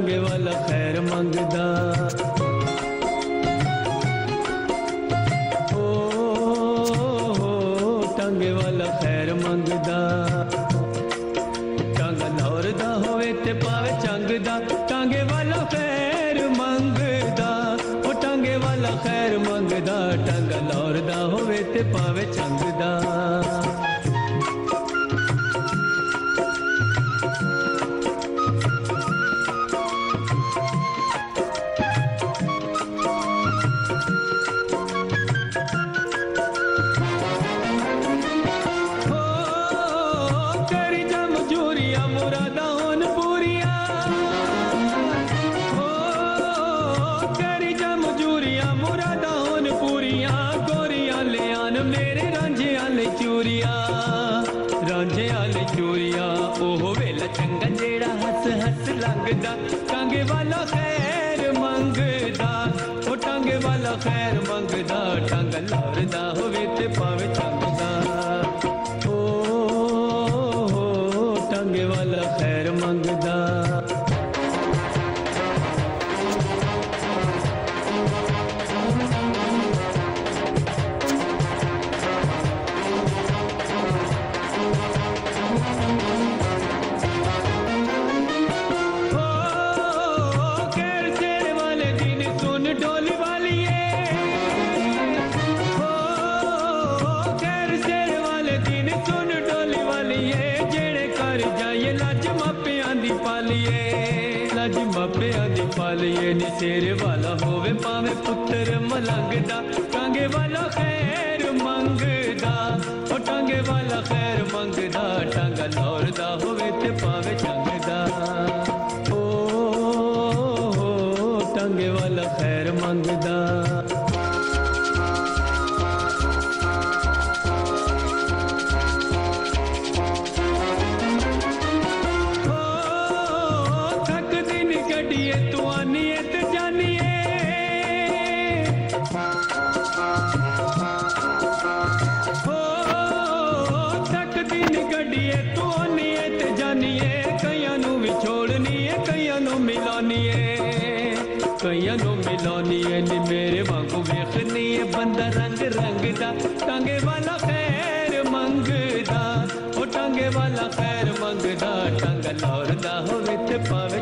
ਟਾਂਗੇ ਵਾਲਾ ਖੈਰ ਮੰਗਦਾ। ਓ ਟਾਂਗੇ ਵਾਲਾ ਖੈਰ ਮੰਗਦਾ। ਟਾਂਗਾ ਦੌੜਦਾ ਹੋਵੇ ਤੇ ਪਾਵੇ ਚੰਗ ਦਾ, ਟਾਂਗੇ ਵਾਲਾ ਖੈਰ ਮੰਗਦਾ। ਉਹ ਟਾਂਗੇ ਵਾਲਾ ਖੈਰ ਮੰਗਦਾ, ਟਾਂਗਾ ਦੌੜਦਾ ਹੋਵੇ ਤੇ ਪਾਵੇ ਚੰਗ ਦਾ। ਚੂਰੀਆਂ ਰਾਂਝਿਆਂ ਲਈ ਚੂਰੀਆਂ ਉਹ ਵੇਲਾ ਚੰਗਾ ਜਿਹੜਾ ਹੱਸ ਹੱਸ ਲੰਘਦਾ ਟਾਂਗੇ ਵਾਲਾ ਖੈਰ ਮੰਗਦਾ ਟੰਗ ਲੜਦਾ ਹੋਵੇ ਤੇ ਪਾਵੇ ਚੰਗਦਾ ਓ ਟਾਂਗੇ ਵਾਲਾ ਖੈਰ ਮੰਗਦਾ। लाजिमा पे आदि पालिए तेरे वाला होवे पावे पुत्र मलंगदा टांगे वाला खैर मंगदा ओ टांगे वाला खैर मंगदा टांगा लौरदा होवे ते पावे चंगदा ओ, ओ, ओ, ओ टांगे वाला खैर मंग अनियत जानिए। हो, तक दिन गड़िए तो अनियत जानिए। कईया नु विछोड़निए कईया नु मिलानिए। कईया नु मिलानिए, नी मेरे वांगू वेखनी है बंदा रंग रंग दा टांगे वाला खैर मंगदा। वो टांगे वाला खैर मंगदा, टांग लौरदा हो पावे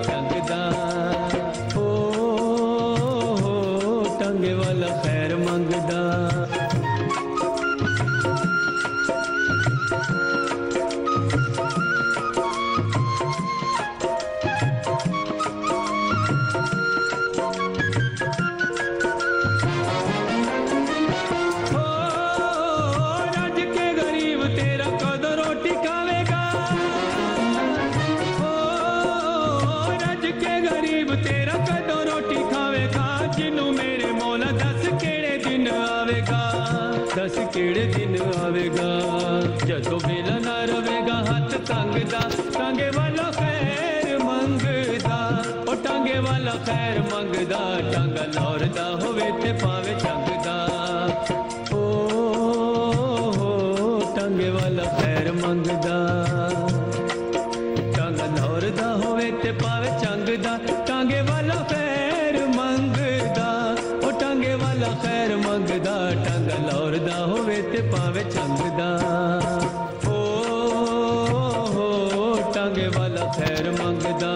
ਵਾਪਸ ਕਿਹੜੇ ਦਿਨ ਆਵੇਗਾ ਜਦੋਂ ਵੇਲਾ ਨਾ ਰਵੇਗਾ ਹੱਥ ਤੰਗਦਾ ਟਾਂਗੇ ਵਾਲਾ ਖੈਰ ਮੰਗਦਾ ਉਹ ਟਾਂਗੇ ਵਾਲਾ ਖੈਰ ਮੰਗਦਾ ਟਾਂਗਾ ਲੌਰਦਾ ਹੋਵੇ ਤੇ ਪਾਵੇ ਚੰਗਦਾ ਓ ਟਾਂਗੇ ਵਾਲਾ ਖੈਰ ਮੰਗਦਾ ਟਾਂਗਾ ਲੌਰਦਾ ਹੋਵੇ ਤੇ ਪਾਵੇ ਚੰਗਦਾ ਟਾਂਗੇ ਵਾਲਾ ਖੈਰ ਮੰਗਦਾ ਉਹ ਟਾਂਗੇ ਵਾਲਾ ਖੈਰ ਮੰਗਦਾ ਟਾਂਗਾ ਦੌੜਦਾ ਹੋਵੇ ਤੇ ਪਾਵੇ ਚੰਗਦਾ ਓ ਟਾਂਗੇ ਵਾਲਾ ਖੈਰ ਮੰਗਦਾ ਓ ਟਾਂਗੇ ਵਾਲਾ ਖੈਰ ਮੰਗਦਾ